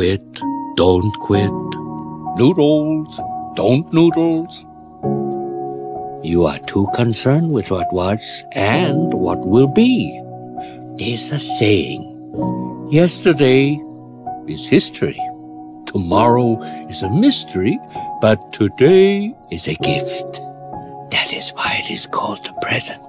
quit, don't quit. Noodles, don't noodles. You are too concerned with what was and what will be. There's a saying. Yesterday is history. Tomorrow is a mystery, but today is a gift. That is why it is called the present.